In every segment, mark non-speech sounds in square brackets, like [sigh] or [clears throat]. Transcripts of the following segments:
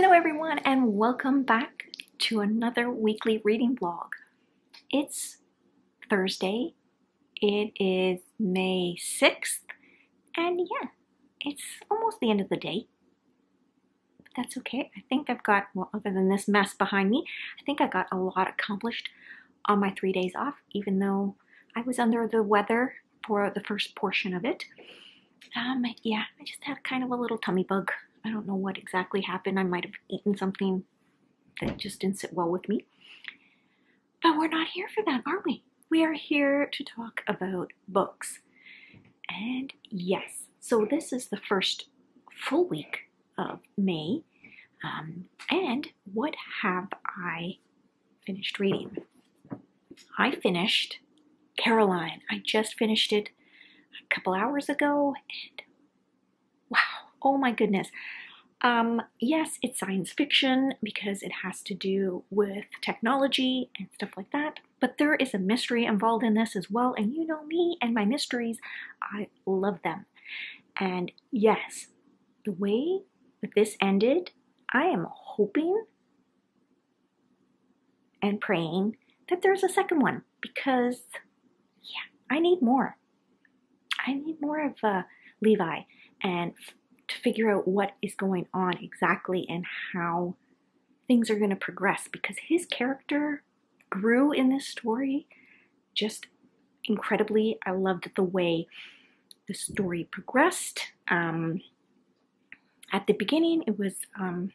Hello everyone and welcome back to another weekly reading vlog. It's Thursday. It is May 6th and yeah, it's almost the end of the day. But that's okay. I think I've got, well other than this mess behind me, I think I got a lot accomplished on my three days off even though I was under the weather for the first portion of it. Um, yeah, I just had kind of a little tummy bug. I don't know what exactly happened. I might have eaten something that just didn't sit well with me. But we're not here for that, are we? We are here to talk about books. And yes, so this is the first full week of May. Um, and what have I finished reading? I finished Caroline. I just finished it a couple hours ago oh my goodness. Um, yes, it's science fiction because it has to do with technology and stuff like that, but there is a mystery involved in this as well. And you know me and my mysteries, I love them. And yes, the way that this ended, I am hoping and praying that there's a second one because, yeah, I need more. I need more of uh, Levi and to figure out what is going on exactly and how things are going to progress because his character grew in this story just incredibly. I loved the way the story progressed. Um, at the beginning, it was um,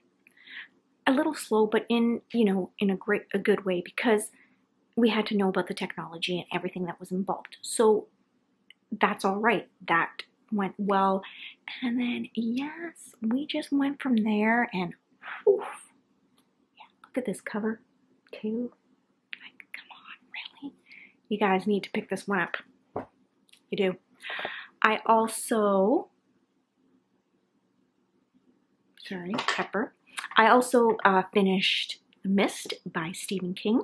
a little slow, but in you know in a great a good way because we had to know about the technology and everything that was involved. So that's all right. That went well. And then, yes, we just went from there and yeah, look at this cover too. Like, come on, really? You guys need to pick this one up. You do. I also, sorry, Pepper. I also uh, finished Mist by Stephen King,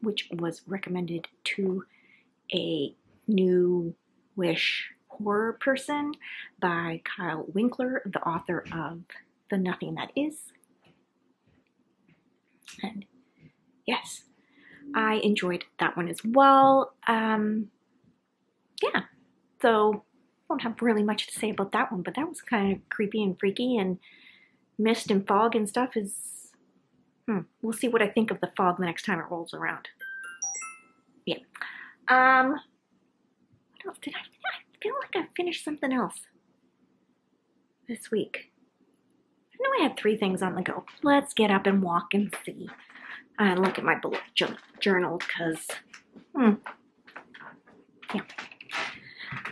which was recommended to a new wish horror person by Kyle Winkler, the author of The Nothing That Is. And yes, I enjoyed that one as well. Um, yeah, so I don't have really much to say about that one, but that was kind of creepy and freaky, and mist and fog and stuff is. Hmm, we'll see what I think of the fog the next time it rolls around. Yeah. Um, what else did I? I feel like I finished something else this week. I know I had three things on the go. Let's get up and walk and see. And look at my bullet journal because, hmm, yeah.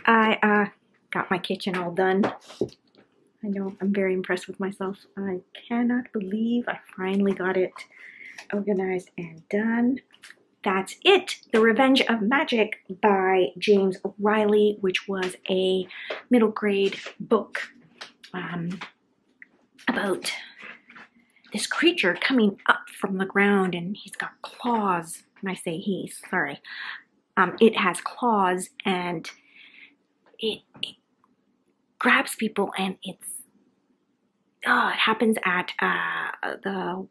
I uh, got my kitchen all done. I know I'm very impressed with myself. I cannot believe I finally got it organized and done that's it The Revenge of Magic by James Riley, which was a middle grade book um, about this creature coming up from the ground and he's got claws. And I say he, sorry. Um, it has claws and it, it, grabs people and it's, oh, it happens at uh, the,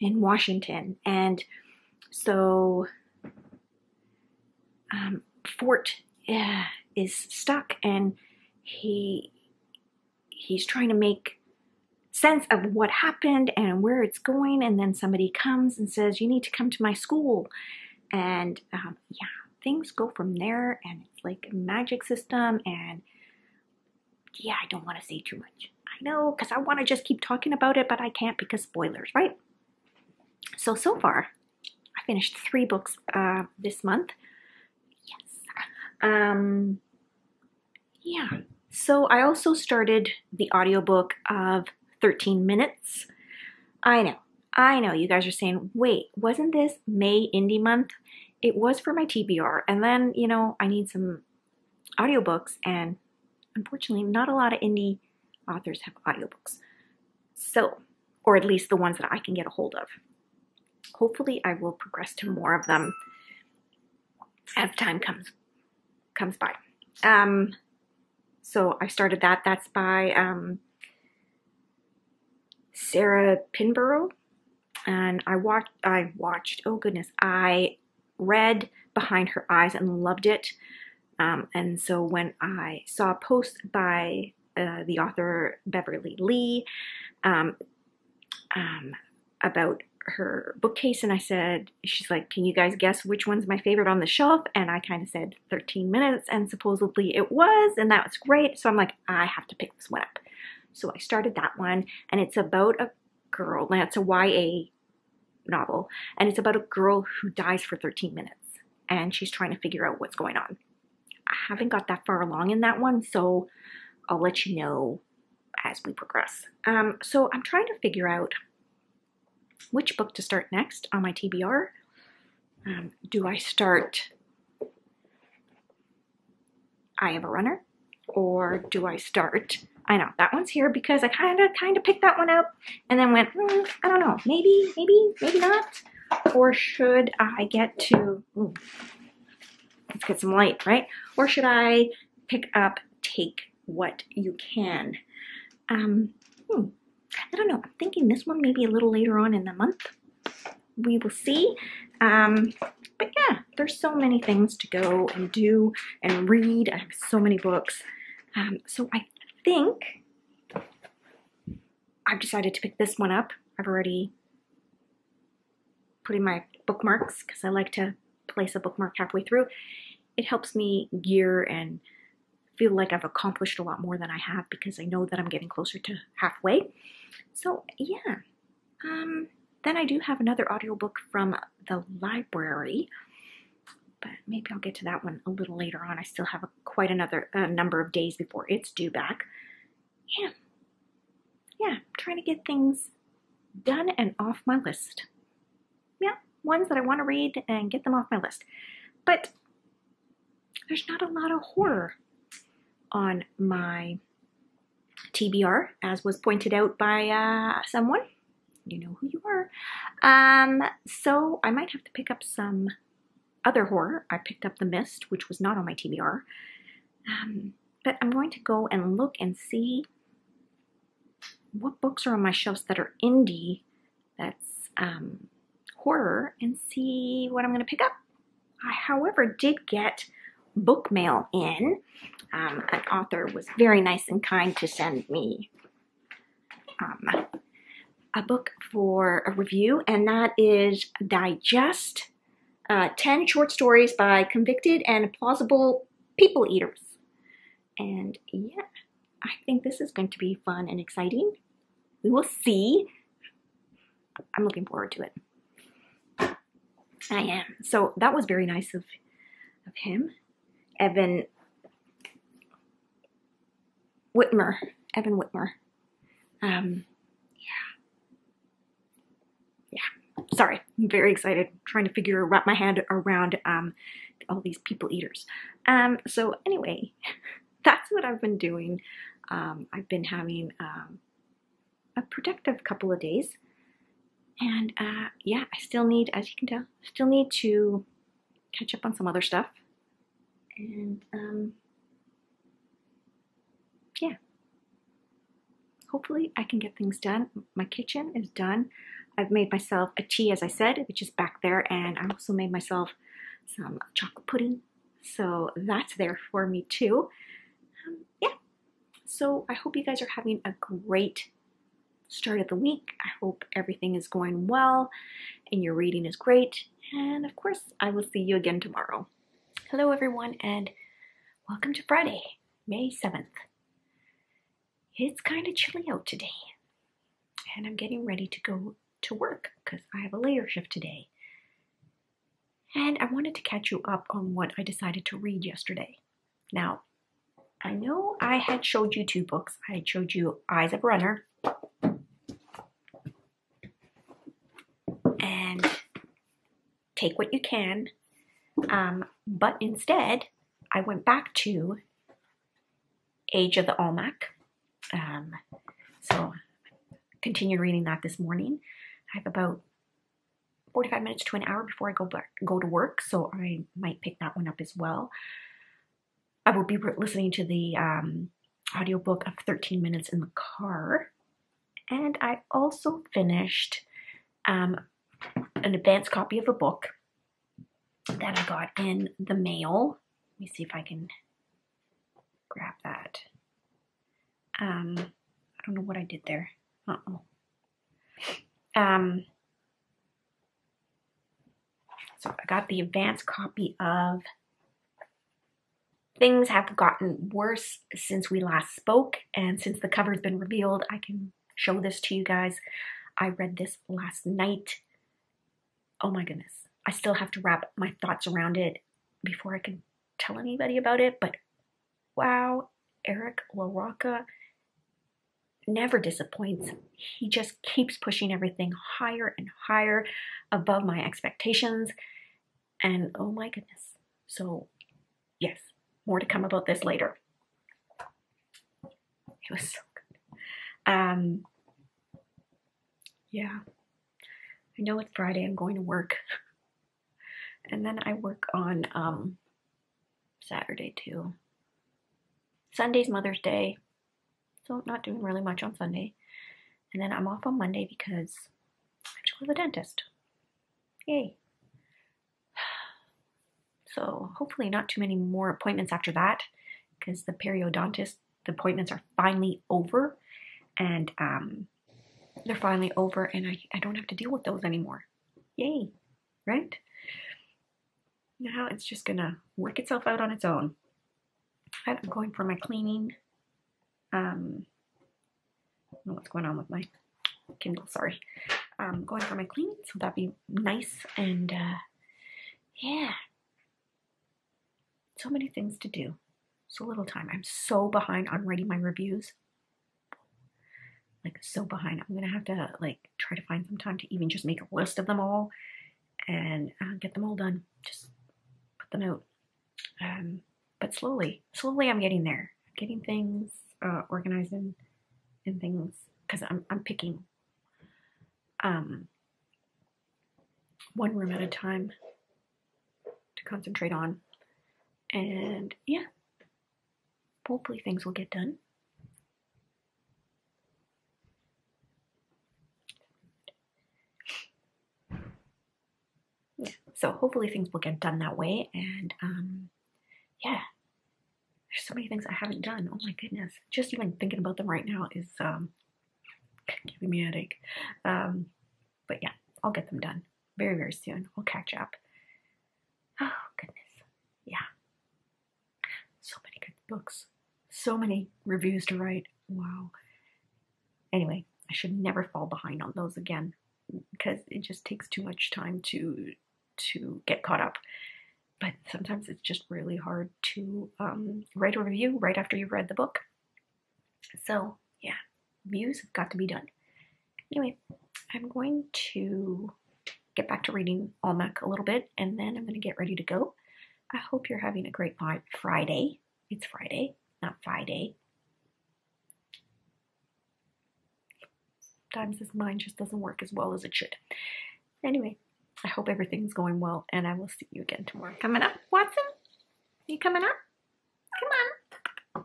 in Washington. And so um, Fort uh, is stuck and he he's trying to make sense of what happened and where it's going. And then somebody comes and says you need to come to my school. And um, yeah things go from there and it's like a magic system. And yeah i don't want to say too much. I know because i want to just keep talking about it but i can't because spoilers right? So so far finished three books uh, this month. Yes. Um, yeah. So I also started the audiobook of 13 Minutes. I know. I know you guys are saying, wait, wasn't this May Indie Month? It was for my TBR. And then, you know, I need some audiobooks, and unfortunately, not a lot of indie authors have audiobooks. So, or at least the ones that I can get a hold of hopefully I will progress to more of them as time comes comes by. Um, so I started that. That's by um, Sarah Pinborough, and I watched. I watched. Oh goodness, I read Behind Her Eyes and loved it. Um, and so when I saw a post by uh, the author Beverley Lee um, um, about her bookcase, and I said, she's like, can you guys guess which one's my favorite on the shelf? And I kind of said 13 minutes, and supposedly it was, and that was great. So I'm like, I have to pick this one up. So I started that one, and it's about a girl, and it's a YA novel, and it's about a girl who dies for 13 minutes, and she's trying to figure out what's going on. I haven't got that far along in that one, so I'll let you know as we progress. Um, so I'm trying to figure out which book to start next on my TBR. Um, do I start Eyes of a Runner? Or do I start, I know, that one's here because I kind of, kind of picked that one up and then went, mm, I don't know, maybe, maybe, maybe not. Or should I get to, ooh, let's get some light, right? Or should I pick up Take What You Can? Um, hmm, I don't know. I'm thinking this one maybe a little later on in the month. We will see. Um, but yeah, there's so many things to go and do and read. I have so many books. Um, so I think I've decided to pick this one up. I've already put in my bookmarks because I like to place a bookmark halfway through. It helps me gear and feel like I've accomplished a lot more than I have because I know that I'm getting closer to halfway. So yeah, um, then I do have another audiobook from the library, but maybe I'll get to that one a little later on. I still have a, quite another number of days before it's due back. Yeah, yeah, trying to get things done and off my list. Yeah, ones that I want to read and get them off my list. But there's not a lot of horror on my TBR, as was pointed out by uh, someone. You know who you are. Um, so I might have to pick up some other horror. I picked up The Mist, which was not on my TBR. Um, but I'm going to go and look and see what books are on my shelves that are indie, that's um, horror, and see what I'm going to pick up. I, however, did get book mail in. Um, an author was very nice and kind to send me um, a book for a review, and that is Digest uh, 10 Short Stories by Convicted and Plausible People Eaters. And yeah, I think this is going to be fun and exciting. We will see. I'm looking forward to it. I am. So that was very nice of of him. Evan Whitmer. Evan Whitmer. Um, yeah. Yeah. Sorry. I'm very excited trying to figure, wrap my head around um, all these people eaters. Um, so anyway, [laughs] that's what I've been doing. Um, I've been having um, a productive couple of days. And uh, yeah, I still need, as you can tell, still need to catch up on some other stuff and um, yeah, hopefully I can get things done. My kitchen is done. I've made myself a tea, as I said, which is back there, and I also made myself some chocolate pudding. So that's there for me too. Um, yeah. So I hope you guys are having a great start of the week. I hope everything is going well and your reading is great. And of course, I will see you again tomorrow. Hello, everyone, and welcome to Friday, May 7th. It's kind of chilly out today, and I'm getting ready to go to work because I have a later shift today. And I wanted to catch you up on what I decided to read yesterday. Now, I know I had showed you two books. I showed you Eyes of Runner and Take What You Can um, but instead, I went back to Age of the Almach. Um, so continued reading that this morning. I have about 45 minutes to an hour before I go back go to work, so I might pick that one up as well. I will be listening to the um, audiobook of 13 minutes in the car. And I also finished um, an advanced copy of a book that I got in the mail. Let me see if I can grab that. Um, I don't know what I did there. Uh-oh. Um, so I got the advanced copy of Things Have Gotten Worse Since We Last Spoke, and since the cover's been revealed, I can show this to you guys. I read this last night. Oh my goodness. I still have to wrap my thoughts around it before I can tell anybody about it, but wow, Eric LaRocca never disappoints. He just keeps pushing everything higher and higher above my expectations. And oh my goodness. So, yes, more to come about this later. It was so good. Um, yeah. I know it's Friday, I'm going to work. [laughs] And then I work on um, Saturday too. Sunday's Mother's Day. So I'm not doing really much on Sunday. And then I'm off on Monday because I have to go to the dentist. Yay. [sighs] So hopefully not too many more appointments after that because the periodontist the appointments are finally over and um, they're finally over and I, I don't have to deal with those anymore. Yay, right? Now it's just gonna work itself out on its own. I'm going for my cleaning. Um, I don't know what's going on with my Kindle, sorry. I'm going for my cleaning, so that'd be nice and uh, yeah. So many things to do. So little time. I'm so behind on writing my reviews like so behind. I'm gonna have to like try to find some time to even just make a list of them all and uh, get them all done. Just them out. Um, but slowly, slowly, I'm getting there. getting things uh, organized and, and things because I'm I'm picking um one room at a time to concentrate on, and yeah, hopefully things will get done. So hopefully things will get done that way. And um, yeah, there's so many things I haven't done. Oh my goodness. Just even thinking about them right now is um, giving me a headache. Um, but yeah, I'll get them done very, very soon. I'll catch up. Oh goodness. Yeah. So many good books. So many reviews to write. Wow. Anyway, I should never fall behind on those again because it just takes too much time to to get caught up. But sometimes it's just really hard to um, write a review right after you've read the book. So, yeah, reviews have got to be done. Anyway, I'm going to get back to reading Almach a little bit and then I'm going to get ready to go. I hope you're having a great Friday. It's Friday, not Friday. Sometimes this mind just doesn't work as well as it should. Anyway, I hope everything's going well, and I will see you again tomorrow. Coming up, Watson? You coming up? Come on. Come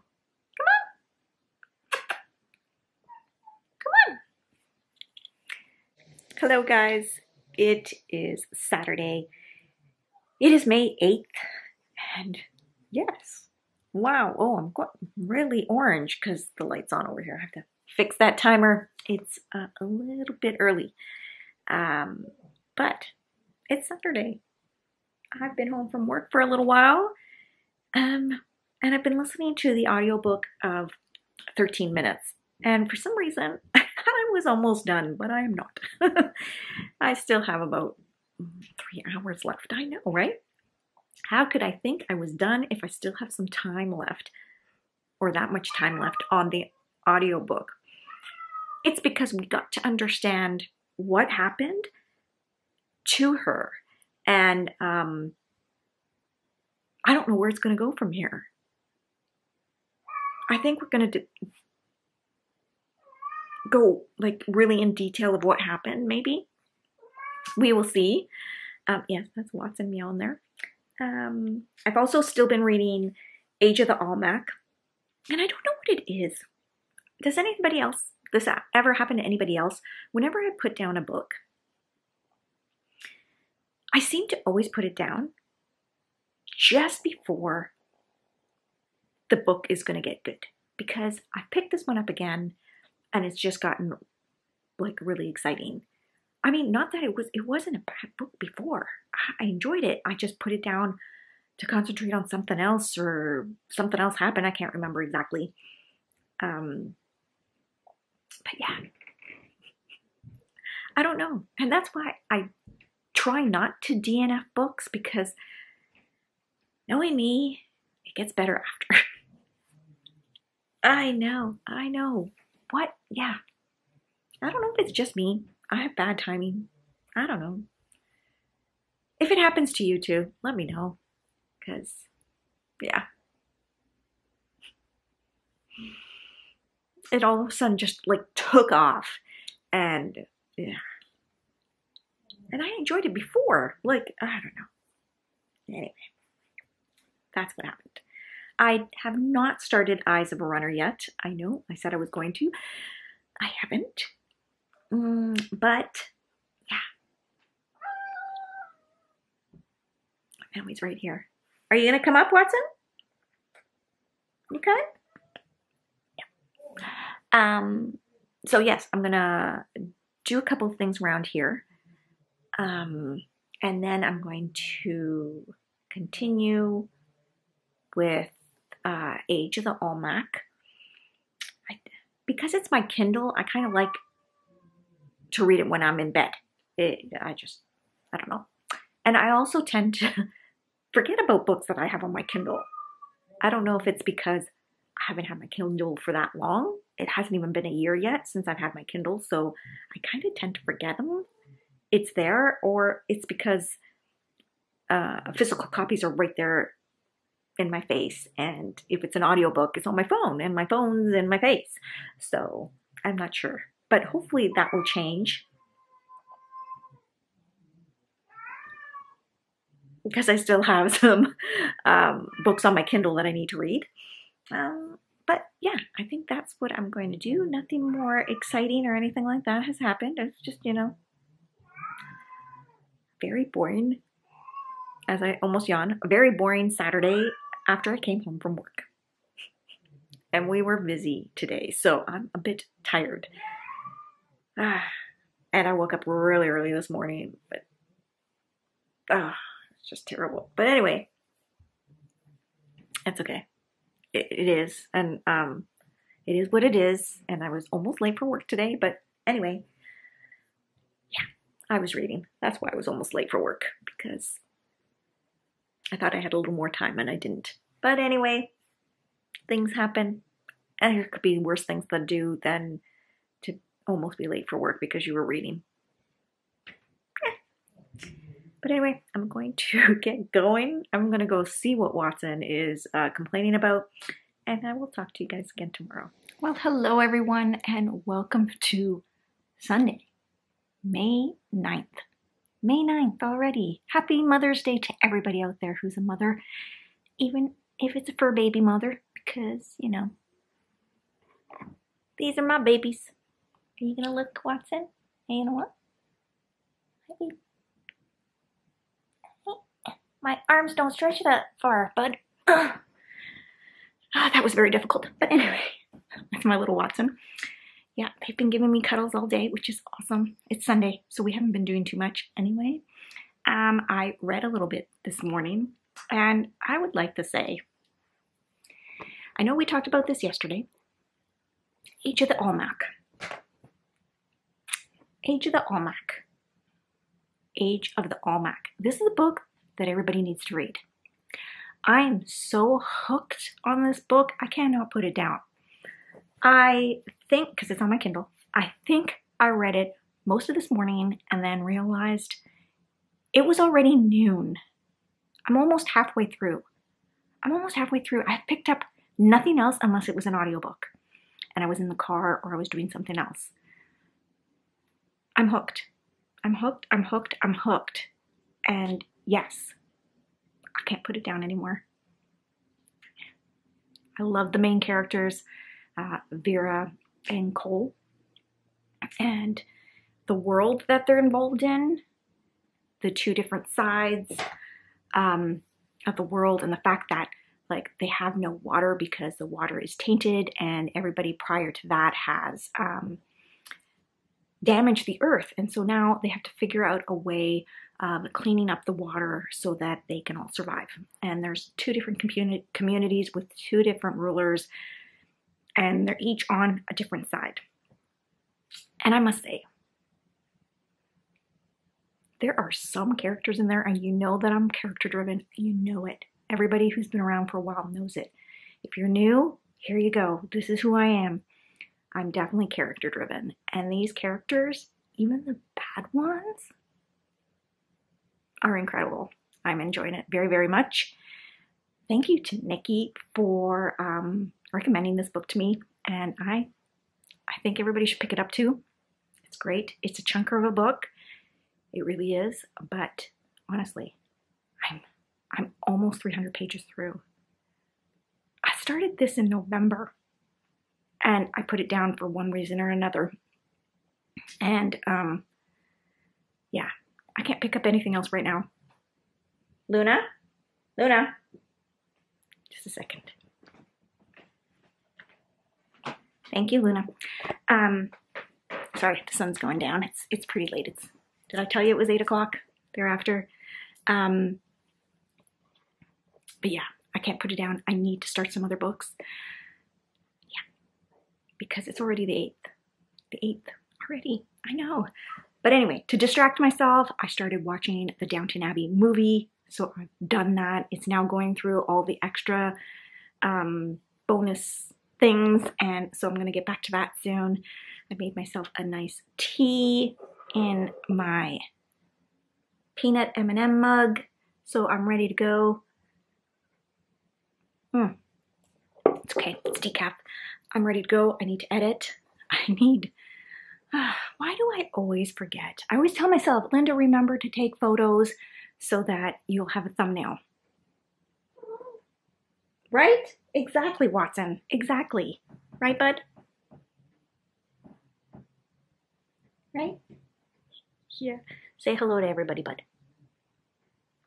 on. Come on. Hello, guys. It is Saturday. It is May 8th, and yes. Wow. Oh, I'm really orange because the light's on over here. I have to fix that timer. It's uh, a little bit early. Um, but it's Saturday. I've been home from work for a little while. Um, and I've been listening to the audiobook of 13 minutes. And for some reason, [laughs] I was almost done, but I am not. [laughs] I still have about three hours left. I know, right? How could I think I was done if I still have some time left or that much time left on the audiobook? It's because we got to understand what happened to her. And um, I don't know where it's going to go from here. I think we're going to go like really in detail of what happened, maybe. We will see. Um, yes, that's Watson meowing there. Um, I've also still been reading Age of the Almach, and I don't know what it is. Does anybody else this ever happen to anybody else, whenever I put down a book, I seem to always put it down just before the book is going to get good because I picked this one up again and it's just gotten like really exciting. I mean, not that it was it wasn't a bad book before. I enjoyed it. I just put it down to concentrate on something else or something else happened. I can't remember exactly. Um but yeah. I don't know. And that's why I try not to DNF books because knowing me, it gets better after. [laughs] I know, I know. What? Yeah. I don't know if it's just me. I have bad timing. I don't know. If it happens to you too, let me know. Because, yeah. It all of a sudden just like took off. And, yeah. And I enjoyed it before. Like, I don't know. Anyway, that's what happened. I have not started Eyes of a Runner yet. I know I said I was going to. I haven't. Mm, but yeah. Family's right here. Are you going to come up, Watson? You coming? Yeah. Um, so, yes, I'm going to do a couple things around here. Um, and then I'm going to continue with uh, Age of the Almach. I, because it's my Kindle, I kind of like to read it when I'm in bed. It, I just, I don't know. And I also tend to [laughs] forget about books that I have on my Kindle. I don't know if it's because I haven't had my Kindle for that long. It hasn't even been a year yet since I've had my Kindle, so I kind of tend to forget them. It's there, or it's because uh, physical copies are right there in my face. And if it's an audiobook, it's on my phone, and my phone's in my face. So I'm not sure. But hopefully that will change. Because I still have [laughs] some um, books on my Kindle that I need to read. Um, but yeah, I think that's what I'm going to do. Nothing more exciting or anything like that has happened. It's just, you know, very boring as I almost yawn, a very boring Saturday after I came home from work. And we were busy today, so I'm a bit tired. Ah, [sighs] and I woke up really early this morning, but ah, it's just terrible. But anyway, it's okay. It, it is, and um, it is what it is. And I was almost late for work today, but anyway, yeah, I was reading. That's why I was almost late for work because I thought I had a little more time and I didn't. But anyway, things happen. And there could be worse things to do than to almost be late for work because you were reading. Eh. But anyway, I'm going [laughs] to get going. I'm going to go see what Watson is uh, complaining about. And I will talk to you guys again tomorrow. Well, hello everyone, and welcome to Sunday, May 9th. May 9th already. Happy Mother's Day to everybody out there who's a mother, even if it's a fur baby mother, because, you know, these are my babies. Are you gonna look, Watson? Hey, you know what? Hey. My arms don't stretch that far, bud. [clears throat] Ah, that was very difficult. But anyway, [laughs] that's my little Watson yeah, they've been giving me cuddles all day, which is awesome. It's Sunday, so we haven't been doing too much anyway. Um, I read a little bit this morning, and I would like to say, I know we talked about this yesterday. Age of the Almach. Age of the Almach. Age of the Almach. This is a book that everybody needs to read. I am so hooked on this book, I cannot put it down. I think, because it's on my Kindle, I think I read it most of this morning and then realized it was already noon. I'm almost halfway through. I'm almost halfway through. I picked up nothing else unless it was an audiobook and I was in the car or I was doing something else. I'm hooked. I'm hooked. I'm hooked. I'm hooked. And yes, I can't put it down anymore. I love the main characters, uh, Vera and Cole. and the world that they're involved in, the two different sides um, of the world, and the fact that like they have no water because the water is tainted, and everybody prior to that has um, damaged the earth, and so now they have to figure out a way of cleaning up the water so that they can all survive. And there's two different communi- communities with two different rulers, and they're each on a different side. And I must say, there are some characters in there, and you know that I'm character driven. You know it. Everybody who's been around for a while knows it. If you're new, here you go. This is who I am. I'm definitely character driven. And these characters, even the bad ones, are incredible. I'm enjoying it very, very much. Thank you to Nikki for um, recommending this book to me, and I, I think everybody should pick it up too. It's great. It's a chunker of a book. It really is. But honestly, I'm I'm almost 300 pages through. I started this in November, and I put it down for one reason or another. And um, yeah, I can't pick up anything else right now. Luna, Luna, just a second. Thank you, Luna. Um, sorry, the sun's going down. It's it's pretty late. It's did I tell you it was eight o'clock thereafter? Um, but yeah, I can't put it down. I need to start some other books. Yeah, because it's already the eighth. The eighth already. I know. But anyway, to distract myself, I started watching the Downton Abbey movie. So I've done that. It's now going through all the extra um, bonus things, and so I'm going to get back to that soon. I made myself a nice tea in my peanut M&M mug, so I'm ready to go. Hmm. It's okay, it's decaf. I'm ready to go. I need to edit. [laughs] I need [sighs] why do I always forget? I always tell myself, Linda, remember to take photos so that you'll have a thumbnail. Right? Exactly, Watson. Exactly. Right, bud? Right? Yeah. Say hello to everybody, bud.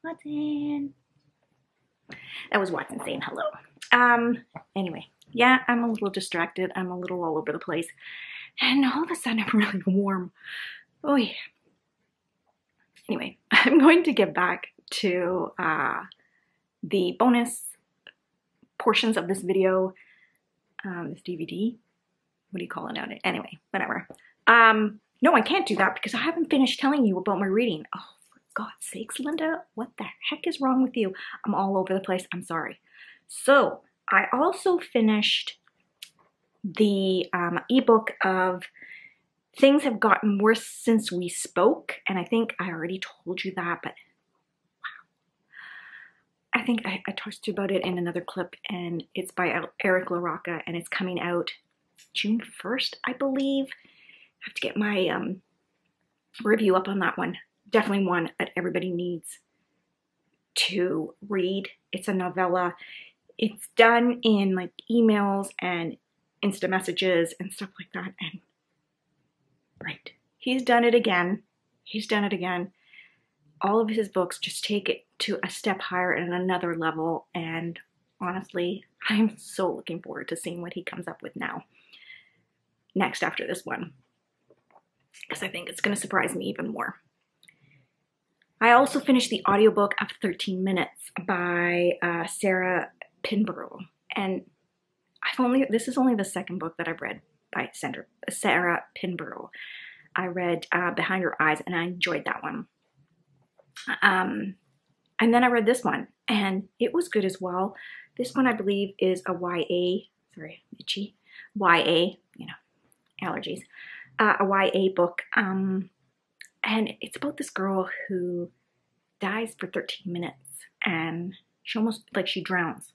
Watson. That was Watson saying hello. Um, anyway, yeah, I'm a little distracted. I'm a little all over the place. And all of a sudden, I'm really warm. Oh, yeah. Anyway, [laughs] I'm going to get back to uh, the bonus portions of this video, um, this DVD. What do you call it? Anyway, whatever. Um, no, I can't do that because I haven't finished telling you about my reading. Oh, for God's sakes, Linda, what the heck is wrong with you? I'm all over the place. I'm sorry. So, I also finished the um, ebook of things have gotten worse since we spoke, and I think I already told you that, but wow. I think I, I talked to you about it in another clip, and it's by Eric LaRocca, and it's coming out June 1st, I believe. I have to get my um, review up on that one. Definitely one that everybody needs to read. It's a novella. It's done in like emails and Insta messages and stuff like that. And right, he's done it again. He's done it again. All of his books just take it to a step higher and another level. And honestly, [laughs] I'm so looking forward to seeing what he comes up with now. Next after this one. Because I think it's going to surprise me even more. I also finished the audiobook of 13 Minutes by uh, Sarah Pinborough. And I've only this is only the second book that I've read by Sarah Pinborough. I read uh, Behind Your Eyes and I enjoyed that one. Um, and then I read this one and it was good as well. This one I believe is a YA, sorry, itchy, YA, you know, allergies, uh, a YA book. Um, and it's about this girl who dies for 13 minutes and she almost like she drowns.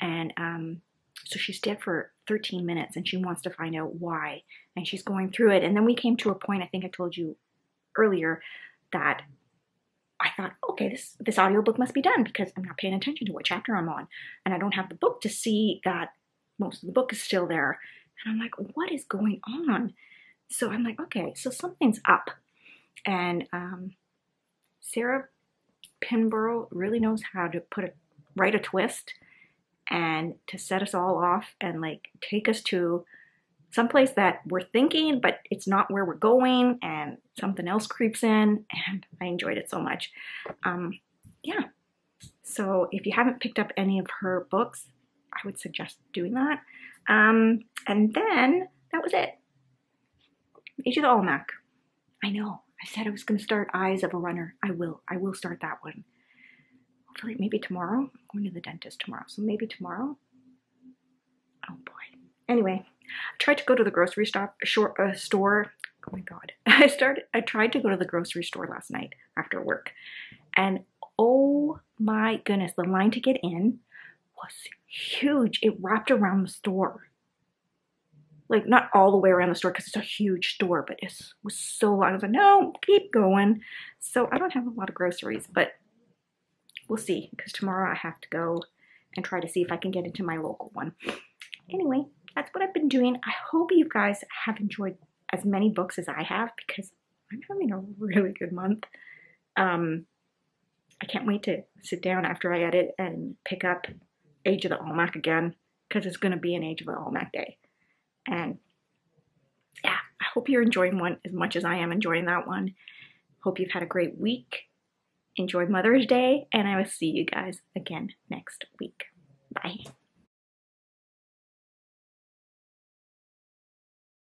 And um, so she's dead for 13 minutes and she wants to find out why. And she's going through it. And then we came to a point, I think I told you earlier, that I thought, okay, this, this audiobook must be done because I'm not paying attention to what chapter I'm on. And I don't have the book to see that most of the book is still there. And I'm like, what is going on? So I'm like, okay, so something's up. And um, Sarah Pinborough really knows how to put a write a twist and to set us all off and like take us to someplace that we're thinking, but it's not where we're going, and something else creeps in, [laughs] and I enjoyed it so much. Um, yeah. So if you haven't picked up any of her books, I would suggest doing that. Um, and then that was it. Age of the Almach. I know. I said I was going to start Eyes of a Runner. I will. I will start that one. Hopefully, maybe tomorrow. I'm going to the dentist tomorrow, so maybe tomorrow. Oh boy. Anyway, I tried to go to the grocery stop, short, uh, store. Oh my god. [laughs] I started I tried to go to the grocery store last night after work. And oh my goodness, the line to get in was huge. It wrapped around the store. Like not all the way around the store because it's a huge store, but it was so long. I was like, no, keep going. So I don't have a lot of groceries, but we'll see because tomorrow I have to go and try to see if I can get into my local one. Anyway, that's what I've been doing. I hope you guys have enjoyed as many books as I have because I'm having a really good month. Um, I can't wait to sit down after I edit and pick up Age of the Almach again because it's going to be an Age of the Almach day. And yeah, I hope you're enjoying one as much as I am enjoying that one. Hope you've had a great week. Enjoy Mother's Day, and I will see you guys again next week. Bye.